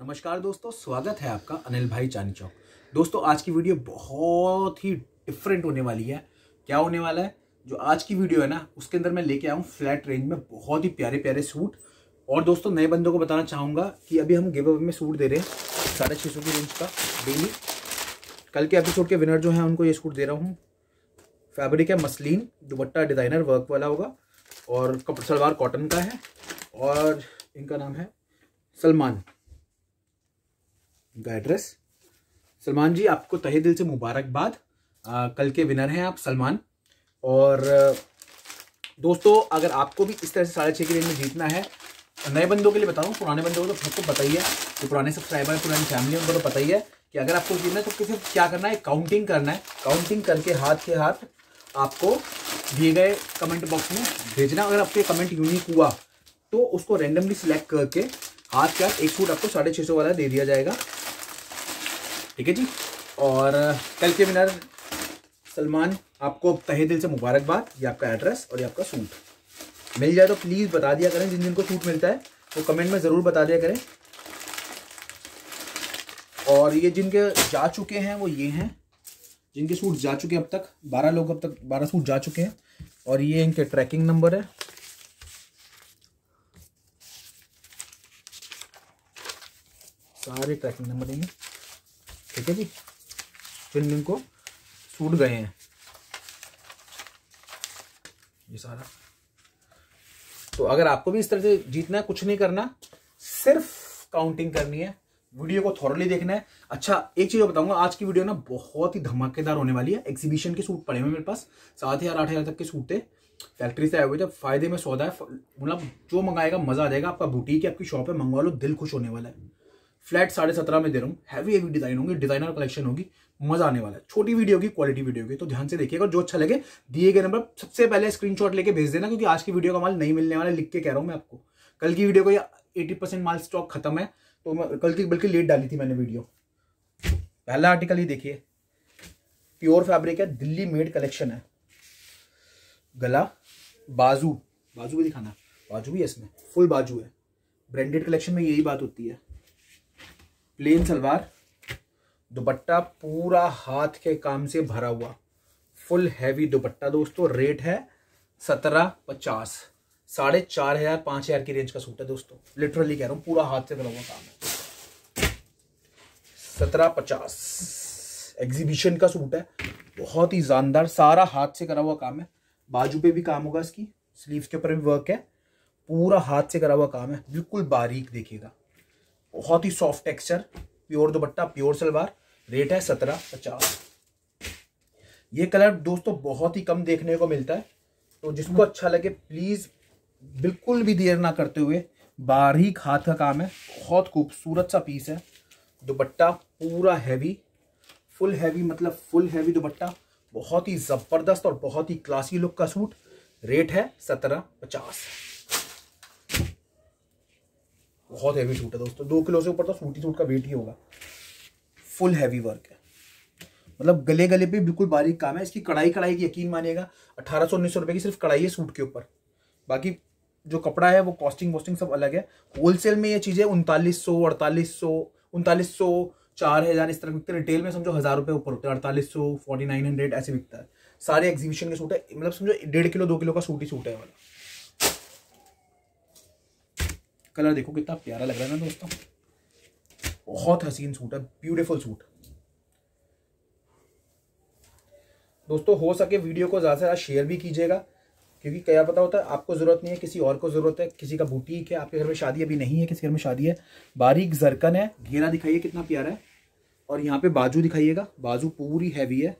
नमस्कार दोस्तों, स्वागत है आपका अनिल भाई चांदी चौक। दोस्तों, आज की वीडियो बहुत ही डिफरेंट होने वाली है। क्या होने वाला है? जो आज की वीडियो है ना, उसके अंदर मैं लेके आऊँ फ्लैट रेंज में बहुत ही प्यारे प्यारे सूट। और दोस्तों, नए बंदों को बताना चाहूँगा कि अभी हम गिव अवे में सूट दे रहे हैं साढ़े छः सौ की रेंज का डेली कल के एपिसोड के विनर जो हैं, उनको ये सूट दे रहा हूँ। फैब्रिक है मसलिन, दुपट्टा डिज़ाइनर वर्क वाला होगा। और कपड़ सलवार कॉटन का है। और इनका नाम है सलमान। इनका एड्रेस सलमान जी, आपको तहे दिल से मुबारकबाद। कल के विनर हैं आप, सलमान। और दोस्तों, अगर आपको भी इस तरह से साढ़े छः की रेंज में जीतना है, नए बंदों के लिए बताऊँ, पुराने बंदों को तो सबको पता ही है, जो पुराने सब्सक्राइबर पुरानी फैमिली उनको तो पता ही है कि अगर आपको जीतना है तो किसी, क्या करना है? काउंटिंग करना है। काउंटिंग करके हाथ के हाथ आपको दिए गए कमेंट बॉक्स में भेजना। अगर आपके कमेंट यूनिक हुआ तो उसको रैंडमली सिलेक्ट करके हाथ के हाथ एक सूट आपको साढ़े छः सौ वाला दे दिया जाएगा। ठीक है जी? और कल के विनर सलमान, आपको तहे दिल से मुबारकबाद, ये आपका एड्रेस और ये आपका सूट। मिल जाए तो प्लीज़ बता दिया करें जिन जिन को सूट मिलता है, वो तो कमेंट में ज़रूर बता दिया करें। और ये जिनके जा चुके हैं, वो ये हैं। जिनके सूट जा चुके हैं अब तक, बारह लोग अब तक, बारह सूट जा चुके हैं। और ये इनके ट्रैकिंग नंबर है। सारे ट्रैकिंग नंबर देंगे। ठीक है जी? फिर इनको सूट गए हैं। ये सारा। तो अगर आपको भी इस तरह से जीतना है, कुछ नहीं करना, सिर्फ़ काउंटिंग करनी है। वीडियो को थॉरली देखना है। अच्छा एक चीज़ बताऊँगा, आज की वीडियो ना बहुत ही धमाकेदार होने वाली है। एक्सीबिशन के सूट पड़े हुए मेरे पास। सात हज़ार, आठ हज़ार तक के सूट थे फैक्ट्री से आए हुए थे फ़ायदे में सौदा है। मतलब जो मंगाएगा, मज़ा आ जाएगा। आपका बुटीक है, आपकी शॉप है, मंगवा लो, दिल खुश होने वाला है। फ्लैट साढ़े सत्रह में दे रहा हूँ। हैवी हैवी डिज़ाइन होंगे डिज़ाइनर कलेक्शन होगी। मज़ा आने वाला है। छोटी वीडियो की क्वालिटी वीडियो की। तो ध्यान से देखिएगा, जो अच्छा लगे, दिए गए नंबर सबसे पहले स्क्रीनशॉट लेके भेज देना, क्योंकि आज की वीडियो का माल नहीं मिलने वाला, लिख के कह रहा हूँ मैं आपको। कल की वीडियो को एटी परसेंट माल स्टॉक खत्म है तो कल की बल्कि लेट डाली थी मैंने वीडियो पहला आर्टिकल ही देखिए। प्योर फैब्रिक है, दिल्ली मेड कलेक्शन है। गला, बाजू। बाजू भी दिखाना। बाजू भी है इसमें। फुल बाजू है। ब्रांडेड कलेक्शन में यही बात होती है। प्लेन सलवार, दुपट्टा पूरा हाथ के काम से भरा हुआ। फुल हैवी दुपट्टा दोस्तों रेट है सत्रह पचास। साढ़े चार हज़ार, पाँच हज़ार की रेंज का सूट है दोस्तों। लिटरली कह रहा हूँ, पूरा हाथ से भरा हुआ काम है। सत्रह पचास। एग्जीबिशन का सूट है। बहुत ही जानदार, सारा हाथ से करा हुआ काम है। बाजू पे भी काम होगा इसकी। स्लीव के ऊपर भी वर्क है। पूरा हाथ से करा हुआ काम है। बिल्कुल बारीक, देखिएगा। बहुत ही सॉफ्ट टेक्सचर प्योर दुपट्टा प्योर सलवार। रेट है सत्रह, पचास। ये कलर दोस्तों बहुत ही कम देखने को मिलता है। तो जिसको अच्छा लगे प्लीज़ बिल्कुल भी देर ना करते हुए बारीक हाथ का काम है। बहुत खूबसूरत सा पीस है। दुपट्टा पूरा हैवी फुल हैवी मतलब फुल हैवी दुपट्टा। बहुत ही ज़बरदस्त और बहुत ही क्लासी लुक का सूट रेट है सत्रह, पचास। बहुत हैवी सूट है दोस्तों। दो किलो से ऊपर तो सूट ही सूट का वेट ही होगा। फुल हैवी वर्क है। मतलब गले गले पे बिल्कुल बारीक काम है। इसकी कढ़ाई कढ़ाई की यकीन मानिएगा, अठारह सौ उन्नीस सौ रुपए की सिर्फ़ कढ़ाई है सूट के ऊपर। बाकी जो कपड़ा है, वो कॉस्टिंग वॉस्टिंग सब अलग है। होलसेल में ये चीज़ें उनतालीस सौ, अड़तालीस सौ, उनतालीस सौ, चार हज़ार, इस तरह बिकते रिटेल में समझो हज़ार रुपए ऊपर होते हैं। अड़तालीस सौ, फोर्टी नाइन हंड्रेड ऐसे बिकता है। सारे एग्जीबिशन के सूट है। मतलब समझो डेढ़ किलो, दो किलो का सूट ही सूट है वाला। कलर देखो कितना प्यारा लग रहा है ना दोस्तों। बहुत हसीन सूट है ब्यूटीफुल सूट। दोस्तों, हो सके वीडियो को ज़्यादा से ज़्यादा शेयर भी कीजिएगा, क्योंकि क्या पता होता है, आपको ज़रूरत नहीं है, किसी और को ज़रूरत है, किसी का बुटीक है, आपके घर में शादी अभी नहीं है, किसी घर में शादी है। बारीक जरकन है, घेरा दिखाइए कितना प्यारा है। और यहाँ पे बाजू दिखाइएगा, बाजू पूरी हैवी है।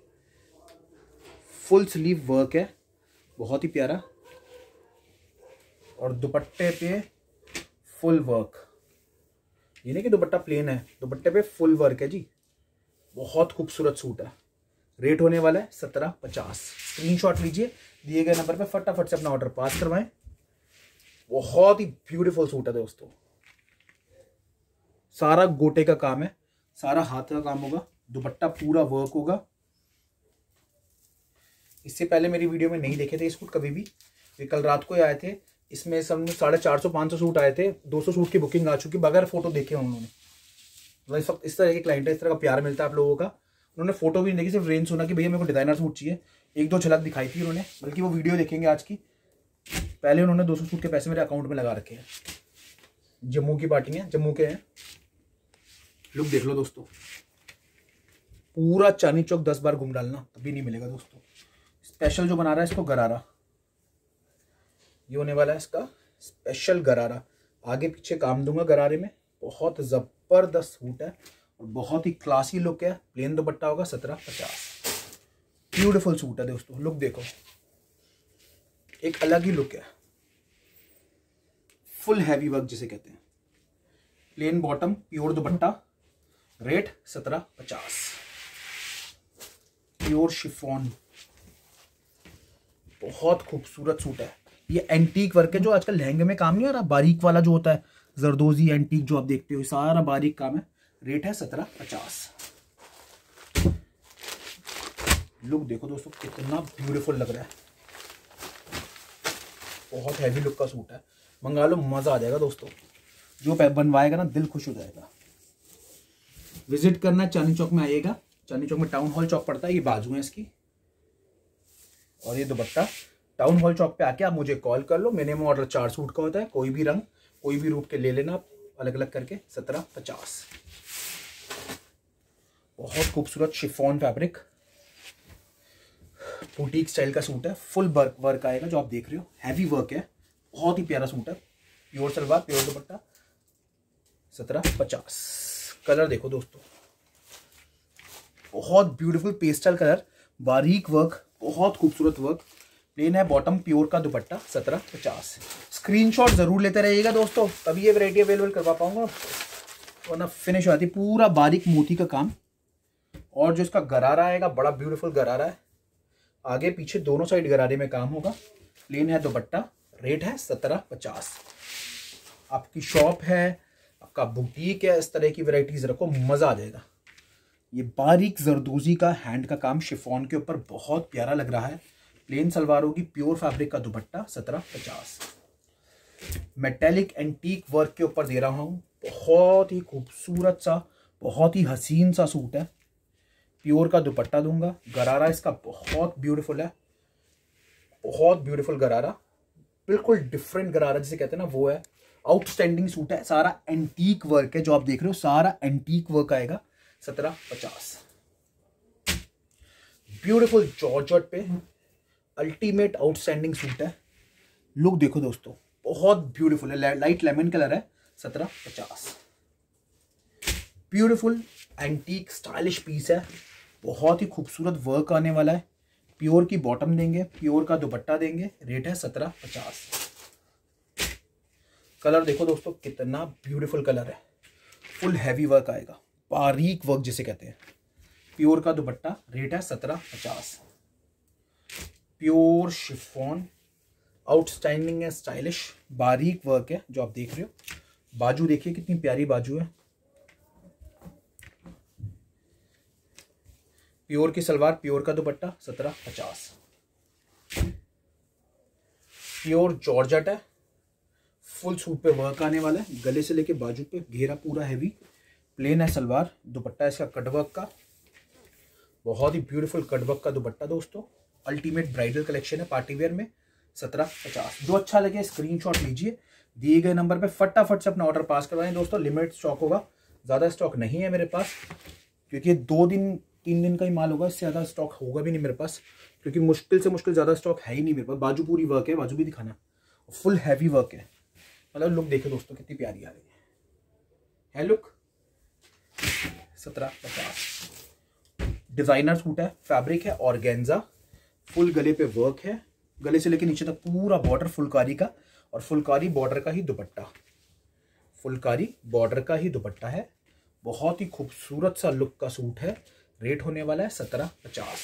फुल स्लीव वर्क है, बहुत ही प्यारा। और दुपट्टे पे फुल वर्क। ये नहीं कि दुपट्टा प्लेन है, दुपट्टे पे फुल वर्क है जी। बहुत खूबसूरत सूट है। रेट होने वाला है सत्रह पचास। स्क्रीनशॉट लीजिए, दिए गए नंबर पे फटाफट से अपना ऑर्डर पास करवाएँ। बहुत ही ब्यूटीफुल सूट है दोस्तों। सारा गोटे का काम है, सारा हाथ का काम होगा, दुपट्टा पूरा वर्क होगा। इससे पहले मेरी वीडियो में नहीं देखे थे सूट कभी भी। कल रात को आए थे इसमें सब साढ़े चार सौ, पाँच सौ सूट आए थे, दो सौ सूट की बुकिंग आ चुकी, बगैर फ़ोटो देखे उन्होंने। मतलब वक्त इस तरह के क्लाइंट है, इस तरह का प्यार मिलता है आप लोगों का। उन्होंने फ़ोटो भी नहीं देखी, सिर्फ़ रेंज सुना कि भैया मेरे को डिज़ाइनर सूट चाहिए। एक दो झलक दिखाई थी उन्होंने, बल्कि वो वीडियो देखेंगे आज की। पहले उन्होंने दो सौ सूट के पैसे मेरे अकाउंट में लगा रखे हैं। जम्मू की पार्टी है, जम्मू के हैं। लुक देख लो दोस्तों। पूरा चांदी चौक दस बार घूम डालना, तभी नहीं मिलेगा दोस्तों। स्पेशल जो बना रहा है, इसको गरारा। ये होने वाला है इसका स्पेशल गरारा। आगे पीछे काम दूँगा गरारे में। बहुत ज़बरदस्त सूट है और बहुत ही क्लासी लुक है। प्लेन दुपट्टा होगा सत्रह पचास। ब्यूटिफुल सूट है दोस्तों। लुक देखो। एक अलग ही लुक है। फुल हैवी वर्क जिसे कहते हैं। प्लेन बॉटम प्योर दुपट्टा। रेट सत्रह पचास। प्योर शिफॉन बहुत खूबसूरत सूट है। ये एंटीक वर्क है जो आजकल लहंगे में काम नहीं हो रहा? बारीक वाला जो होता है, जरदोजी एंटीक जो आप देखते हो सारा बारीक काम है। रेट है सत्रह पचास। लुक देखो दोस्तों, कितना ब्यूटीफुल लग रहा है। बहुत हैवी लुक का सूट है। मंगा लो, मज़ा आ जाएगा दोस्तों। जो बनवाएगा ना, दिल खुश हो जाएगा। विज़िट करना चांदी चौक में आइएगा। चांदी चौक में टाउन हॉल चौक पड़ता है, ये बाजू है इसकी। और ये दुपट्टा। टाउन हॉल चौक पे आके आप मुझे कॉल कर लो। मिनिमम ऑर्डर चार सूट का होता है, कोई भी रंग, कोई भी रूप के ले लेना आप अलग अलग करके, सत्रह पचास। बहुत खूबसूरत शिफॉन फैब्रिक बुटीक स्टाइल का सूट है फुल वर्क वर्क आएगा जो आप देख रहे हो। हैवी वर्क है, बहुत ही प्यारा सूट है। प्योर सलवार प्योर दुपट्टा, सत्रह पचास। कलर देखो दोस्तों। बहुत ब्यूटीफुल पेस्टल कलर बारीक वर्क बहुत खूबसूरत वर्क प्लेन है बॉटम प्योर का दुपट्टा, सत्रह पचास। स्क्रीनशॉट ज़रूर लेते रहिएगा दोस्तों, तभी ये वैरायटी अवेलेबल करवा पाऊँगा। वरना फिनिश हो जाती पूरा बारीक मोती का काम। और जो इसका गरारा आएगा, बड़ा ब्यूटीफुल गरारा है। आगे पीछे दोनों साइड गरारे में काम होगा। प्लेन है दुपट्टा रेट है सत्रह पचास। आपकी शॉप है, आपका बुटीक है, इस तरह की वेराइटीज रखो, मज़ा आ जाएगा। ये बारीक जरदोजी का हैंड का काम शिफॉन के ऊपर बहुत प्यारा लग रहा है। प्लेन सलवार होगी प्योर फैब्रिक का दुपट्टा, सत्रह पचास। मेटेलिक एंटीक वर्क के ऊपर दे रहा हूँ। बहुत ही खूबसूरत सा, बहुत ही हसीन सा सूट है। प्योर का दुपट्टा दूँगा। गरारा इसका बहुत ब्यूटीफुल है। बहुत ब्यूटीफुल गरारा। बिल्कुल डिफरेंट गरारा जिसे कहते हैं ना, वो है। आउटस्टैंडिंग सूट है। सारा एंटीक वर्क है जो आप देख रहे हो। सारा एंटीक वर्क आएगा। सत्रह पचास। ब्यूटिफुल जॉर्जट पे। अल्टीमेट आउटस्टैंडिंग सूट है। लुक देखो दोस्तों, बहुत ब्यूटीफुल है। लाइट लेमन कलर है, सत्रह पचास। ब्यूटीफुल एंटीक स्टाइलिश पीस है। बहुत ही खूबसूरत वर्क आने वाला है। प्योर की बॉटम देंगे प्योर का दुपट्टा देंगे। रेट है सत्रह पचास। कलर देखो दोस्तों, कितना ब्यूटीफुल कलर है। फुल हैवी वर्क आएगा। बारीक वर्क जिसे कहते हैं। प्योर का दुपट्टा रेट है सत्रह पचास। प्योर शिफॉन, आउटस्टैंडिंग है, स्टाइलिश, बारीक वर्क है, जो आप देख रहे हो। बाजू देखिए, कितनी प्यारी बाजू है। प्योर की सलवार, प्योर का दुपट्टा, सत्रह पचास। प्योर जॉर्जट है। फुल सूट पे वर्क आने वाला है। गले से लेके बाजू पे घेरा पूरा हैवी प्लेन है सलवार। दुपट्टा इसका कटवर्क का। बहुत ही ब्यूटीफुल कटवर्क का दुपट्टा, दोस्तों। अल्टीमेट ब्राइडल कलेक्शन है पार्टी वेयर में सत्रह पचास। जो अच्छा लगे स्क्रीनशॉट लीजिए दिए गए नंबर पे फटाफट से अपना ऑर्डर पास करवाएँ। दोस्तों लिमिटेड स्टॉक होगा ज़्यादा स्टॉक नहीं है मेरे पास क्योंकि दो दिन तीन दिन का ही माल होगा इससे ज़्यादा स्टॉक होगा भी नहीं मेरे पास क्योंकि मुश्किल से मुश्किल ज़्यादा स्टॉक है ही नहीं मेरे पास। बाजू पूरी वर्क है बाजू भी दिखाना। फुल हैवी वर्क है। मतलब लुक देखो दोस्तों कितनी प्यारी आ रही है, है लुक सत्रह पचास। डिज़ाइनर सूट है फैब्रिक है ऑर्गेन्जा फुल गले पे वर्क है। गले से लेके नीचे तक पूरा बॉर्डर फुलकारी का और फुलकारी बॉर्डर का ही दुपट्टा। फुलकारी बॉर्डर का ही दुपट्टा है। बहुत ही खूबसूरत सा लुक का सूट है। रेट होने वाला है सत्रह पचास।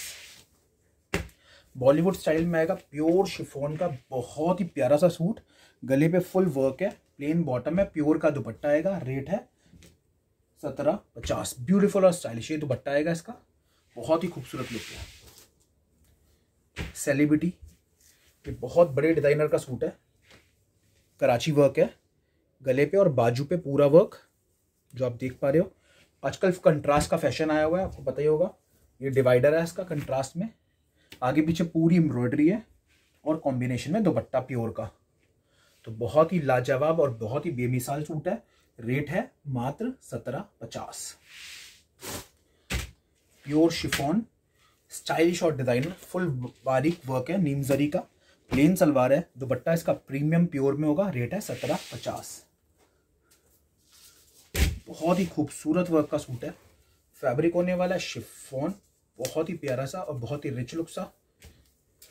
बॉलीवुड स्टाइल में आएगा प्योर शिफोन का बहुत ही प्यारा सा सूट। गले पे फुल वर्क है। प्लेन बॉटम है। प्योर का दुपट्टा आएगा। रेट है सत्रह पचास। ब्यूटीफुल और स्टाइलिश ये दुपट्टा आएगा इसका। बहुत ही खूबसूरत लुक है। सेलिब्रिटी ये बहुत बड़े डिज़ाइनर का सूट है। कराची वर्क है। गले पे और बाजू पे पूरा वर्क जो आप देख पा रहे हो। आजकल कंट्रास्ट का फ़ैशन आया हुआ है, आपको पता ही होगा। ये डिवाइडर है इसका कंट्रास्ट में। आगे पीछे पूरी एम्ब्रॉयडरी है और कॉम्बिनेशन में दोपट्टा प्योर का। तो बहुत ही लाजवाब और बहुत ही बेमिसाल सूट है। रेट है मात्र सत्रह पचास। प्योर शिफॉन स्टाइलिश और डिज़ाइनर फुल बारीक वर्क है, नीम जरी का प्लेन सलवार है, दुपट्टा इसका प्रीमियम प्योर में होगा रेट है सत्रह पचास। बहुत ही खूबसूरत वर्क का सूट है। फैब्रिक होने वाला है शिफॉन बहुत ही प्यारा सा और बहुत ही रिच लुक सा।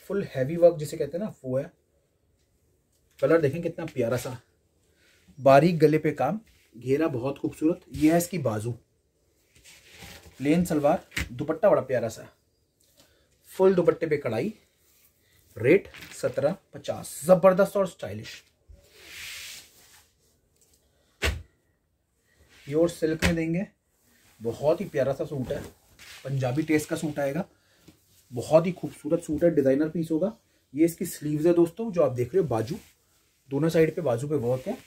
फुल हैवी वर्क जिसे कहते हैं ना, वो है। कलर देखें कितना प्यारा सा। बारीक गले पे काम, घेरा बहुत खूबसूरत। ये है इसकी बाजू। प्लेन सलवार, दुपट्टा बड़ा प्यारा सा। फुल दुपट्टे पे कढ़ाई रेट सत्रह पचास। ज़बरदस्त और स्टाइलिश प्योर सिल्क में देंगे। बहुत ही प्यारा सा सूट है। पंजाबी टेस्ट का सूट आएगा। बहुत ही खूबसूरत सूट है। डिज़ाइनर पीस होगा। ये इसकी स्लीव्स है दोस्तों, जो आप देख रहे हो, बाजू। दोनों साइड पे बाजू पे वर्क है।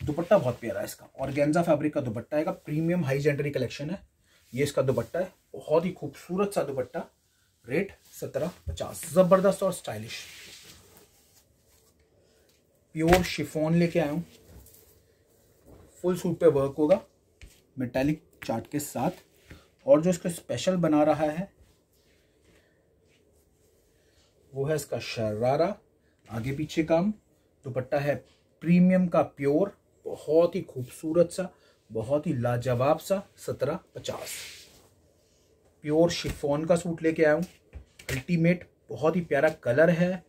दुपट्टा बहुत प्यारा है इसका। और गेंजा फैब्रिक का दुपट्टा है प्रीमियम हाई जेंडरी कलेक्शन है। ये इसका दुपट्टा है। बहुत ही खूबसूरत सा दुपट्टा। रेट सत्रह पचास। ज़बरदस्त और स्टाइलिश। प्योर शिफोन लेके आया हूँ। फुल सूट पे वर्क होगा। मेटेलिक चार्ट के साथ। और जो इसको स्पेशल बना रहा है, वो है इसका शरारा आगे पीछे काम। दुपट्टा है प्रीमियम का प्योर बहुत ही खूबसूरत सा, बहुत ही लाजवाब सा, सत्रह पचास। प्योर शिफोन का सूट लेके आया हूँ। अल्टीमेट बहुत ही प्यारा कलर है,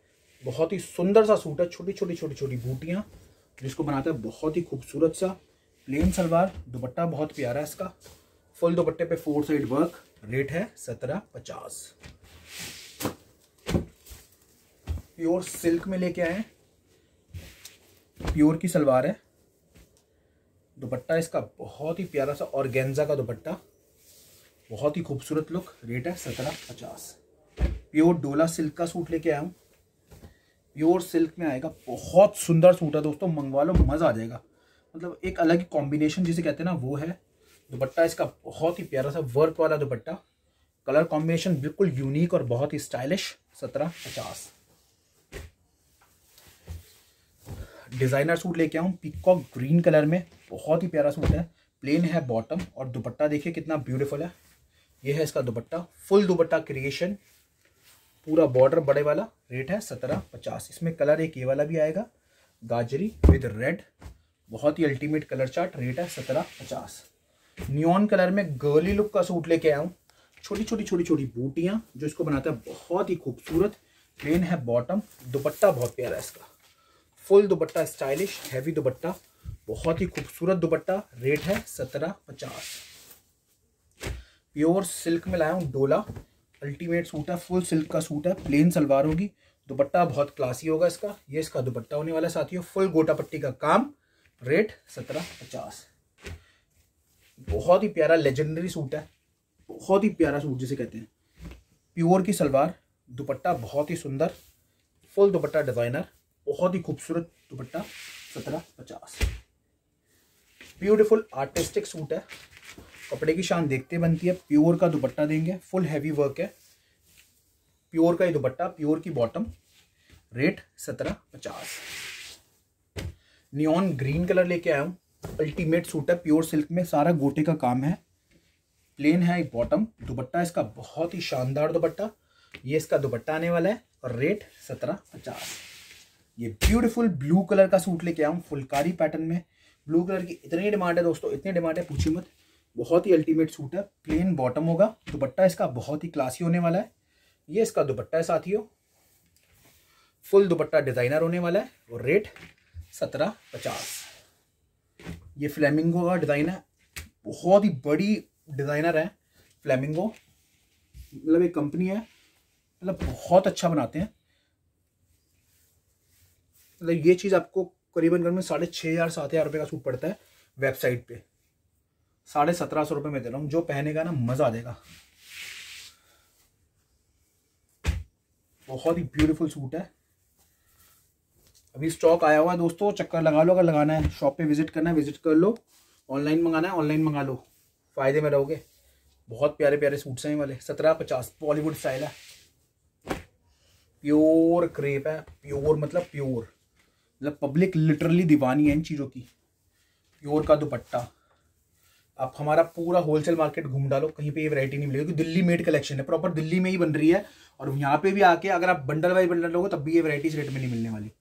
बहुत ही सुंदर सा सूट है, छोटी छोटी छोटी छोटी बूटियाँ, जिसको बनाते हैं बहुत ही खूबसूरत सा प्लेन सलवार, दुपट्टा बहुत प्यारा है इसका फुल दुपट्टे पे फोर साइड वर्क रेट है सत्रह पचास। प्योर सिल्क में लेके आए प्योर की सलवार है, दुपट्टा इसका बहुत ही प्यारा सा, और गेंजा का दुपट्टा, बहुत ही खूबसूरत लुक रेट है सत्रह पचास। प्योर डोला सिल्क का सूट लेके आया हूँ। प्योर सिल्क में आएगा, बहुत सुंदर सूट है दोस्तों मंगवा लो मज़ा आ जाएगा। मतलब एक अलग ही कॉम्बिनेशन जिसे कहते हैं ना, वो है। दुपट्टा इसका बहुत ही प्यारा सा वर्क वाला दुपट्टा। कलर कॉम्बिनेशन बिल्कुल यूनिक और बहुत ही स्टाइलिश सत्रह पचास। डिज़ाइनर सूट लेके आऊँ पिकॉक ग्रीन कलर में, बहुत ही प्यारा सूट है। प्लेन है बॉटम और दुपट्टा देखिए कितना ब्यूटीफुल है। ये है इसका दुपट्टा फुल दुपट्टा क्रिएशन पूरा बॉर्डर बड़े वाला रेट है सत्रह पचास। इसमें कलर एक ये वाला भी आएगा, गाजरी विद रेड बहुत ही अल्टीमेट कलर चार्ट रेट है सत्रह पचास। न्योन कलर में गर्ली लुक का सूट लेके आया हूँ। छोटी छोटी छोटी छोटी बूटियाँ जो इसको बनाता है, बहुत ही खूबसूरत प्लेन है बॉटम दुपट्टा बहुत प्यारा है इसका। फुल दुपट्टा स्टाइलिश हैवी दुपट्टा, बहुत ही खूबसूरत दुपट्टा रेट है सत्रह पचास। प्योर सिल्क में लाया हूँ, डोला। अल्टीमेट सूट है फुल सिल्क का सूट है प्लेन सलवार होगी। दुपट्टा बहुत क्लासी होगा इसका। ये इसका दुपट्टा होने वाला साथियों। फुल गोटा पट्टी का काम। रेट सत्रह पचास। बहुत ही प्यारा लेजेंडरी सूट है। बहुत ही प्यारा सूट जिसे कहते हैं। प्योर की सलवार। दुपट्टा बहुत ही सुंदर। फुल दुपट्टा डिज़ाइनर बहुत ही खूबसूरत दुपट्टा। सत्रह पचास। ब्यूटिफुल आर्टिस्टिक सूट है। कपड़े की शान देखते बनती है, प्योर का दुपट्टा देंगे फुल हैवी वर्क है। प्योर का ही दुपट्टा, प्योर की बॉटम रेट सत्रह पचास। नियॉन ग्रीन कलर लेके आया हूँ। अल्टीमेट सूट है प्योर सिल्क में सारा गोटे का काम है। प्लेन है एक बॉटम दुपट्टा इसका बहुत ही शानदार दुपट्टा। ये इसका दुपट्टा आने वाला है, और रेट सत्रह पचास। ये ब्यूटीफुल ब्लू कलर का सूट लेके आऊँ फुलकारी पैटर्न में। ब्लू कलर की इतनी डिमांड है दोस्तों, इतनी डिमांड है पूछी मत। बहुत ही अल्टीमेट सूट है। प्लेन बॉटम होगा। दुपट्टा इसका बहुत ही क्लासी होने वाला है। ये इसका दुपट्टा है साथियों। फुल दुपट्टा डिज़ाइनर होने वाला है। और रेट सत्रह पचास। ये फ्लेमिंगो का डिज़ाइन है। बहुत ही बड़ी डिज़ाइनर है फ्लेमिंगो मतलब एक कंपनी है। मतलब बहुत अच्छा बनाते हैं। मतलब ये चीज़ आपको करीबन करीबन साढ़े छः हज़ार, सात हज़ार रुपये का सूट पड़ता है। वेबसाइट पे। साढ़े सत्रह सौ रुपये में दे रहा हूँ, जो पहनेगा ना मज़ा आ जाएगा बहुत ही ब्यूटीफुल सूट है। अभी स्टॉक आया हुआ है दोस्तों, चक्कर लगा लो अगर लगाना है। शॉप पे विज़िट करना है विज़िट कर लो। ऑनलाइन मंगाना है ऑनलाइन मंगा लो। फ़ायदे में रहोगे। बहुत प्यारे प्यारे सूट्स हैं वाले। सत्रह पचास बॉलीवुड स्टाइल है। प्योर क्रेप है। प्योर मतलब प्योर मतलब पब्लिक लिटरली दीवानी है इन चीज़ों की। प्योर का दुपट्टा। आप हमारा पूरा होलसेल मार्केट घूम डालो, कहीं पे ये वैरायटी नहीं मिलेगी, क्योंकि दिल्ली मेड कलेक्शन है प्रॉपर दिल्ली में ही बन रही है, और यहाँ पे भी आके अगर आप बंडल वाइज बंडल लोगे, तब भी ये वैरायटी रेट में नहीं मिलने वाली।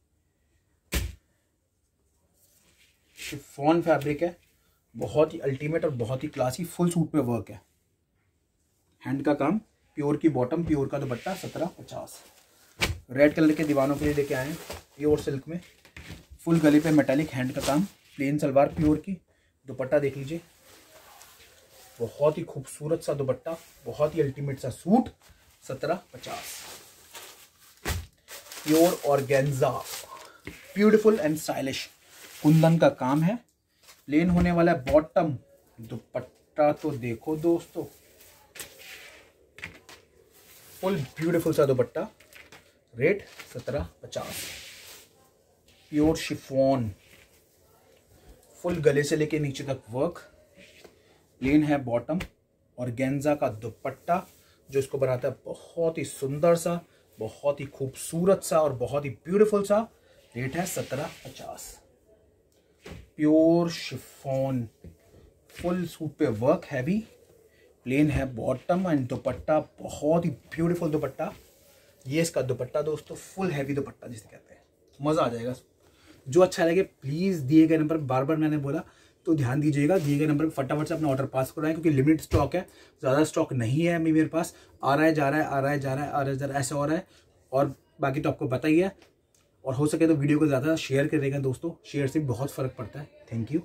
शिफॉन फैब्रिक है, बहुत ही अल्टीमेट और बहुत ही क्लासी फुल सूट पे वर्क है। हैंड का काम प्योर की बॉटम प्योर का दुपट्टा, सत्रह पचास। रेड कलर के दीवानों के लिए लेके आए प्योर सिल्क में। फुल गले पे मेटालिक हैंड का काम प्लेन सलवार प्योर की, दुपट्टा देख लीजिए। बहुत ही खूबसूरत सा दुपट्टा, बहुत ही अल्टीमेट सा सूट, सत्रह पचास। प्योर और गेंजा ब्यूटिफुल एंड स्टाइलिश कुंदन का काम है प्लेन होने वाला है बॉटम दुपट्टा तो देखो दोस्तों। फुल ब्यूटीफुल सा दुपट्टा। रेट सत्रह पचास। प्योर शिफोन फुल गले से लेके नीचे तक वर्क प्लेन है बॉटम और गेंजा का दुपट्टा, जो इसको बनाता है बहुत ही सुंदर सा, बहुत ही खूबसूरत सा और बहुत ही ब्यूटीफुल सा। रेट है सत्रह पचास। प्योर शिफोन फुल सूट पे वर्क हैवी प्लेन है बॉटम एंड दुपट्टा, बहुत ही ब्यूटीफुल दुपट्टा। ये इसका दुपट्टा दोस्तों फुल हैवी दुपट्टा जिसे कहते हैं। मज़ा आ जाएगा। जो अच्छा लगे प्लीज़ दिए गए नंबर बार बार मैंने बोला तो ध्यान दीजिएगा, दिए गए नंबर पर फटाफट से अपना ऑर्डर पास कराएँ क्योंकि लिमिट स्टॉक है, ज़्यादा स्टॉक नहीं है अभी मेरे पास। आ रहा है, जा रहा है, आ रहा है, जा रहा है, आ रहा है, जा रहा है, ऐसे हो रहा है, और बाकी तो आपको है और हो सके तो वीडियो को ज़्यादा शेयर करेगा दोस्तों शेयर से बहुत फ़र्क पड़ता है। Thank you